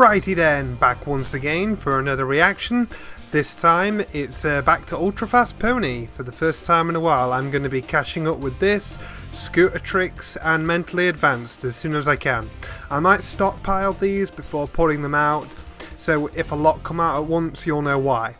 Alrighty then, back once again for another reaction. This time it's uh, back to Ultra Fast Pony. For the first time in a while, I'm going to be catching up with this, Scooter Tricks, and Mentally Advanced as soon as I can. I might stockpile these before putting them out, so if a lot come out at once, you'll know why.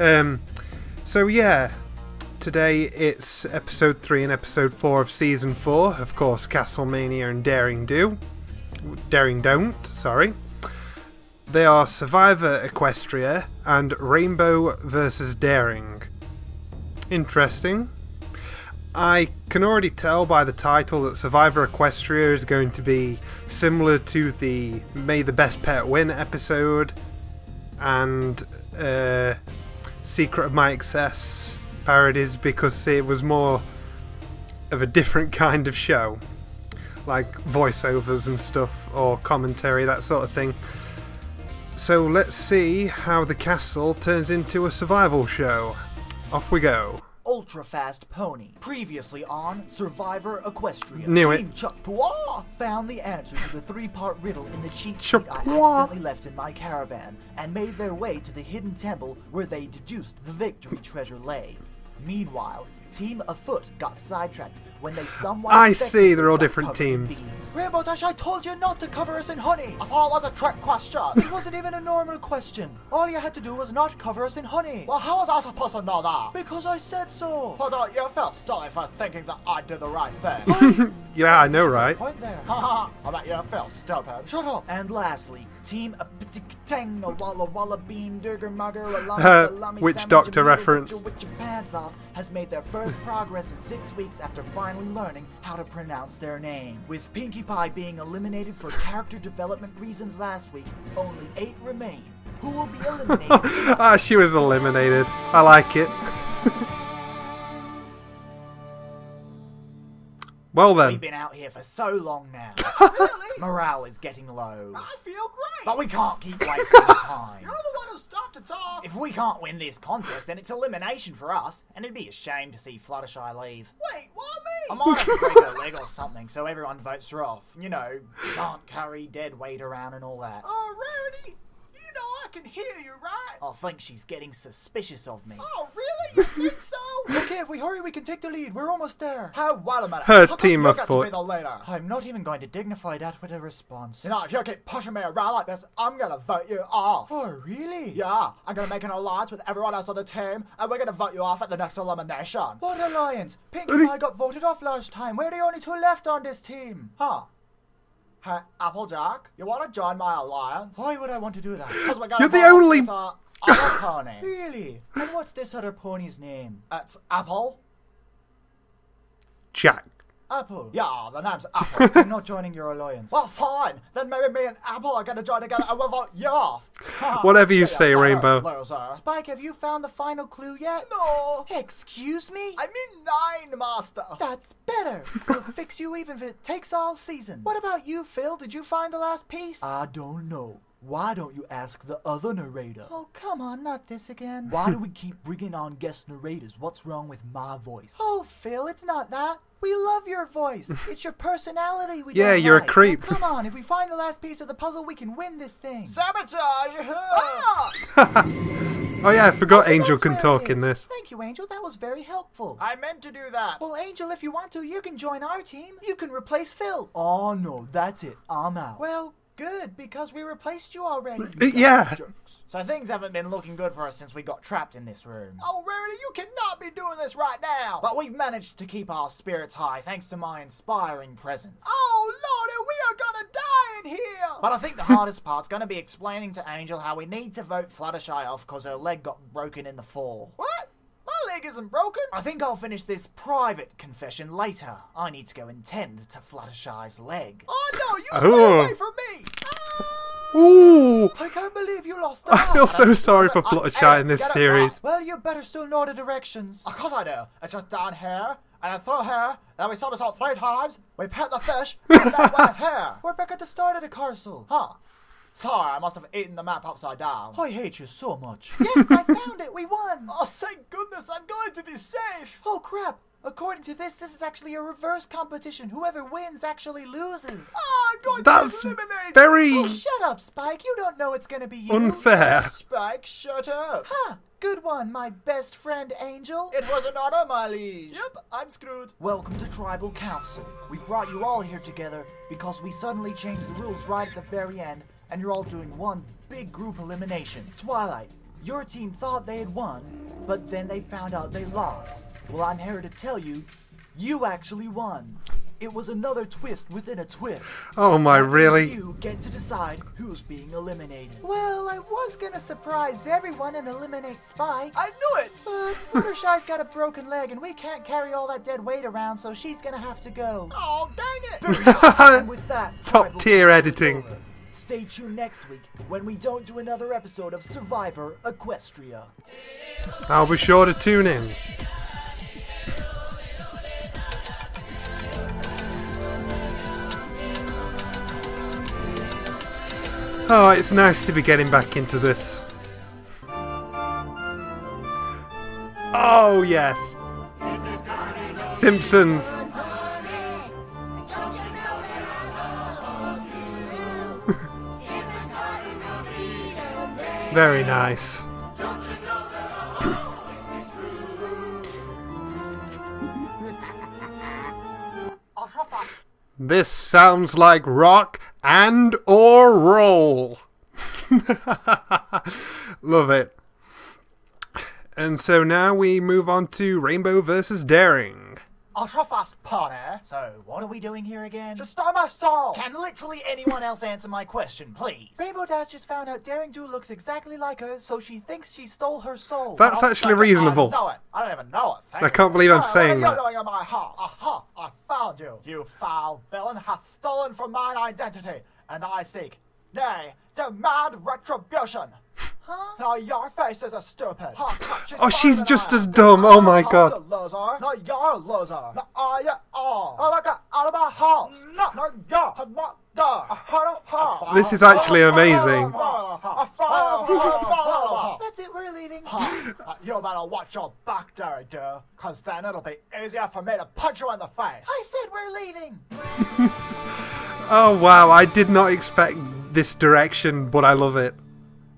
Um, so yeah, today it's episode 3 and episode 4 of season 4, of course, Castle Mane-ia and Daring Do. Daring Don't, sorry. They are Survivor Equestria and Rainbow versus Daring. Interesting. I can already tell by the title that Survivor Equestria is going to be similar to the May the Best Pet Win episode and uh, Secret of My Excess parodies because it was more of a different kind of show. Like voiceovers and stuff, or commentary, that sort of thing. So let's see how the castle turns into a survival show. Off we go. Ultra Fast Pony. Previously on Survivor Equestria. Knew it. Team Chuck Pua found the answer to the three-part riddle in the cheat sheet I accidentally left in my caravan and made their way to the hidden temple where they deduced the victory treasure lay. Meanwhile, Team Afoot got sidetracked when they somewhat I see, they're all different teams. Rainbow Dash, I told you not to cover us in honey. I thought it was a trick question. it wasn't even a normal question. All you had to do was not cover us in honey. Well, how was I supposed to know that? Because I said so. Hold on, you felt sorry for thinking that I did the right thing. Yeah, I know, right? Point there. Haha, I bet you feel stupid. Shut up. And lastly, Team a Apitikatang, a Walla Walla Bean, Durger Mugger, Alami Uh, Salami, witch doctor reference. Your pants off, has made their first progress in six weeks after finally learning how to pronounce their name. With Pinkie Pie being eliminated for character development reasons last week, only eight remain. Who will be eliminated? ah, she was eliminated. I like it. Well then. We've been out here for so long now. Morale is getting low. I feel great. But we can't keep wasting time. You're the one who stopped to talk. If we can't win this contest, then it's elimination for us, and it'd be a shame to see Fluttershy leave. Wait, what I might have to break her leg or something so everyone votes her off. You know, can't carry dead weight around and all that. Oh, Rarity, you know I can hear you, right? I think she's getting suspicious of me. Oh, really? You think so? Okay, if we hurry, we can take the lead. We're almost there. Hey, wait a minute. Her How team you of get to foot. be the leader? I'm not even going to dignify that with a response. You know, if you keep pushing me around like this, I'm gonna vote you off. Oh, really? Yeah, I'm gonna make an alliance with everyone else on the team, and we're gonna vote you off at the next elimination. What alliance? Pink and I got voted off last time. We're the only two left on this team. Huh? Hey, Applejack, you wanna join my alliance? Why would I want to do that? 'Cause we're gonna You're the only- this, uh, other pony. Really? And what's this other pony's name? It's Apple. Jack. Apple. Yeah, the name's Apple. I'm not joining your alliance. well, fine. Then maybe me and Apple are gonna join together and we'll vote you off. Whatever you say, later, Rainbow. Loser. Spike, have you found the final clue yet? No. Excuse me? I mean nine, Master. That's better. We'll fix you even if it takes all season. What about you, Phil? Did you find the last piece? I don't know. Why don't you ask the other narrator? oh, come on, not this again. Why do we keep bringing on guest narrators? What's wrong with my voice? Oh, Phil, it's not that. We love your voice. It's your personality we Yeah, don't you're a creep. Now, come on, if we find the last piece of the puzzle, we can win this thing. Sabotage! Ah! Oh yeah, I forgot So Angel can talk in this. Thank you, Angel. That was very helpful. I meant to do that. Well, Angel, if you want to, you can join our team. You can replace Phil. Oh no, that's it. I'm out. Well, good, because we replaced you already. Uh, Yeah. So things haven't been looking good for us since we got trapped in this room. Oh, Rarity, you cannot be doing this right now. But we've managed to keep our spirits high thanks to my inspiring presence. Oh, Lordy, we are gonna die in here. But I think the hardest part's going to be explaining to Angel how we need to vote Fluttershy off because her leg got broken in the fall. What? My leg isn't broken. I think I'll finish this private confession later. I need to go and tend to Fluttershy's leg. Oh no, you Oh. stay away from me. Ooh. I can't believe you lost the I feel so sorry for I- Fluttershy in this get it series. Well, you better still know the directions. Of course I do. It's just down here, and then through here, then we somersault three times, we pet the fish, and then we're here. We're back at the start of the castle. Huh. Sorry, I must have eaten the map upside down. I hate you so much. Yes, I found it. We won. Oh, thank goodness, I'm going to be safe. Oh crap! According to this, this is actually a reverse competition. Whoever wins actually loses. Ah, I'm going That's to eliminate very Oh, shut up, Spike. You don't know it's gonna be you. unfair. Spike, shut up. Ha! Good one, my best friend Angel. It was an honor, my liege. Yep, I'm screwed. Welcome to Tribal Council. We brought you all here together because we suddenly changed the rules right at the very end, and you're all doing one big group elimination. Twilight, your team thought they had won, but then they found out they lost. Well, I'm here to tell you, you actually won. It was another twist within a twist. Oh my, really? You get to decide who's being eliminated. Well, I was gonna surprise everyone and eliminate Spike. I knew it. But Fluttershy's got a broken leg and we can't carry all that dead weight around, so she's gonna have to go. Oh, dang it. And with that, Top tier Council is editing. Stay tuned next week when we don't do another episode of Survivor Equestria. I'll be sure to tune in. Oh, it's nice to be getting back into this. Oh, yes. Simpsons. Very nice. This sounds like rock and or roll. Love it. And so now we move on to Rainbow versus Daring. Ultra fast pony. So, what are we doing here again? Just stole my soul. Can literally anyone else answer my question, please? Rainbow Dash just found out Daring Do looks exactly like her, so she thinks she stole her soul. That's I don't actually reasonable. I know it. I don't even know it. Thank I can't believe I'm Ah, saying what are that. you doing in my heart? Aha! I found you. You foul villain hath stolen from mine identity, and I seek, nay, demand retribution. Huh? Now your face is a stupid. Oh, she's just as dumb. Oh my god. Loser. No, you're a loser. No, are you? Oh my god, out of my house. No, no, you're not there. I heard her. This is actually amazing. That's it, we're leaving. Uh, you better watch your back there, dude, cause then it'll be easier for me to punch you in the face. I said we're leaving. Oh wow, I did not expect this direction, but I love it.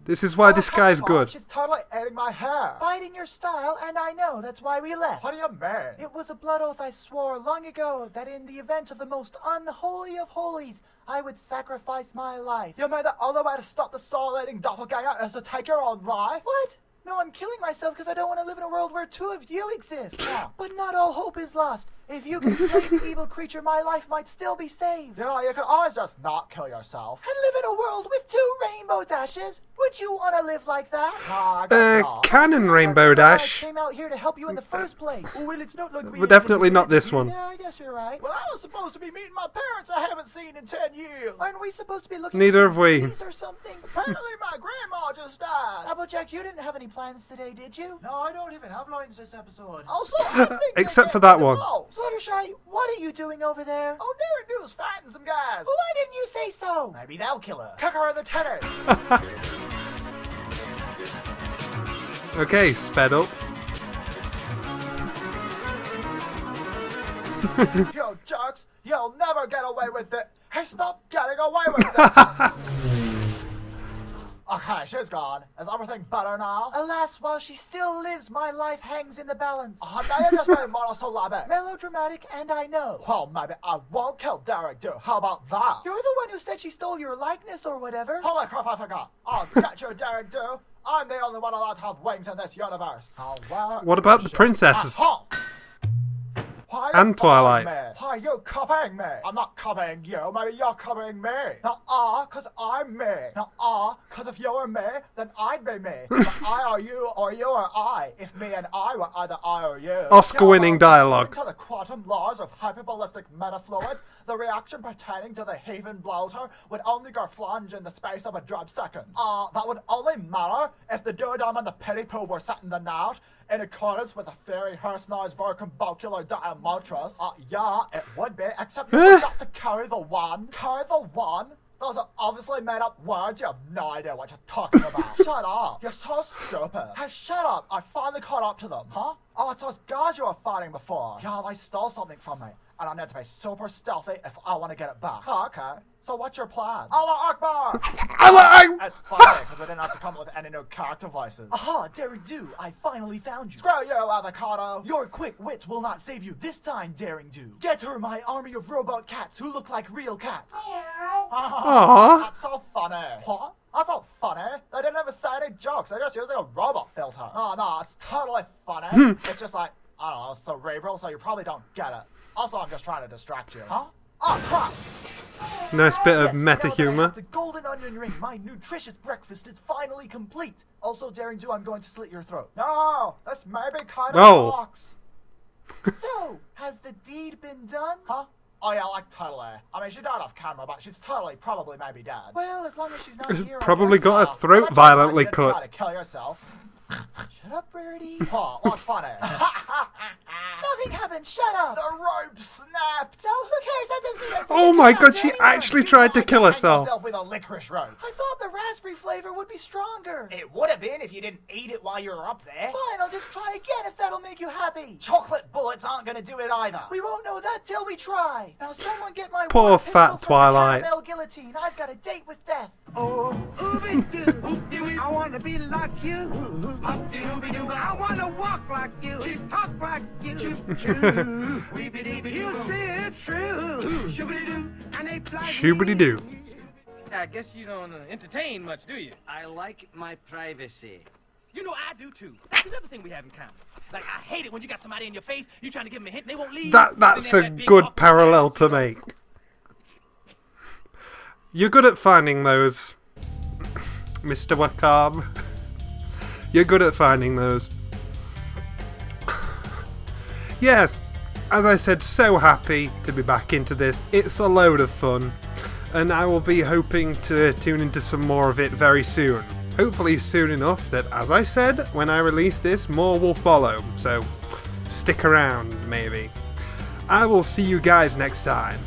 This is why this guy's good. She's totally eating my hair. Biting your style, and I know that's why we left. What do you mean? It was a blood oath I swore long ago that in the event of the most unholy of holies, I would sacrifice my life. You mean the only way to stop the soul-eating doppelganger is to take your own life? What? No, I'm killing myself because I don't want to live in a world where two of you exist. But not all hope is lost. If you can slay the evil creature, my life might still be saved. You know, you can always just not kill yourself. And live in a world with two rainbow dashes. Would you want to live like that? Nah, I guess Uh, not. canon Rainbow I Dash. came out here to help you in the first place. Well, it's not like we But definitely not this one. Yeah, I guess you're right. Well, I was supposed to be meeting my parents I haven't seen in 10 years. Aren't we supposed to be looking Neither at have we. movies or something? Apparently, my grandma just died. Applejack, you didn't have any plans today, did you? No, I don't even have lines this episode. Oh, also, I think Except for that me the one. most. Fluttershy, what are you doing over there? Oh, Derek News fighting some guys. Well, why didn't you say so? Maybe they'll kill her. Kick her in the titties. Okay, sped up. you jerks, you'll never get away with it. Hey, stop getting away with it. Okay, she's gone. Is everything better now? Alas, while she still lives, my life hangs in the balance. Oh, now you're just being monosyllabic. Melodramatic, and I know. Well, maybe I won't kill Derek, dude. How about that? You're the one who said she stole your likeness or whatever. Holy crap, I forgot. I'll oh, get you, Derek, dude. I'm the only one allowed to have wings in this universe. Now, What about the is she? princesses? Why And Twilight. me? Why are you copying me? I'm not copying you. Maybe you're copying me. Now, ah, cause I'm me. Now, ah, cause if you were me, then I'd be me. If I are you, or you are I. If me and I were either I or you. Oscar-winning dialogue. To the quantum laws of hyperballistic metafluids, the reaction pertaining to the Haven bloater would only go flunge in the space of a drop second. Uh, that would only matter if the duodam and the pity pool were set in the knot, in accordance with the theory Hersnar's vocumbocular diamontrus. Uh, yeah, it would be, except you forgot to carry the one. Carry the one? Those are obviously made up words. You have no idea what you're talking about. shut up. You're so stupid. Hey, shut up. I finally caught up to them. Huh? Oh, it's those guys you were fighting before. Yeah, they stole something from me. And I need to be super stealthy if I want to get it back. Oh, okay. So what's your plan? Allah Akbar! Allah It's funny because we didn't have to come up with any new character voices. Aha, Daring Do, I finally found you. Screw you, avocado. Your quick wit will not save you this time, Daring Do. Get her my army of robot cats who look like real cats. Ah, Aww. That's so funny. What? That's not funny. They didn't even say any jokes. They're just using a robot filter. Oh, no, it's totally funny. Hmm. it's just like, I don't know, cerebral, so you probably don't get it. Also, I'm just trying to distract you. Huh? Oh, crap! Nice bit of Yes, meta humor. The golden onion ring, my nutritious breakfast is finally complete. Also, Daring Do, I'm going to slit your throat. No, this maybe kind of No. sucks. So, has the deed been done? Huh? Oh yeah, like totally. I mean, she died off camera, but she's totally probably maybe dead. Well, as long as she's not here. Probably guess. got her Oh, throat violently sure why you didn't cut. Try to kill yourself. Shut up, Rarity. Oh, what's funny? Nothing happened. Shut up. the rope snapped. So who cares? That doesn't mean. Oh my god, she actually tried to kill herself. with a licorice rope. I thought the raspberry flavor would be stronger. It would have been if you didn't eat it while you were up there. Fine, I'll just try again if that'll make you happy. Chocolate bullets aren't gonna do it either. We won't know that till we try. Now, someone get my Poor fat from the Twilight. caramel guillotine. I've got a date with death. Oh, ooby doo. I wanna be like you. I wanna walk like you. Talk like you. You see it's true. And ape like Shoobity doo. I guess you don't uh, entertain much, do you? I like my privacy. You know I do too. That's another thing we have in common. Like I hate it when you got somebody in your face, you trying to give them a hint, and they won't leave. That that's a that good parallel to make. You're good at finding those, Mr. Wacarb. You're good at finding those. Yes, as I said, so happy to be back into this. It's a load of fun, and I will be hoping to tune into some more of it very soon. Hopefully, soon enough that, as I said, when I release this, more will follow. So, stick around, maybe. I will see you guys next time.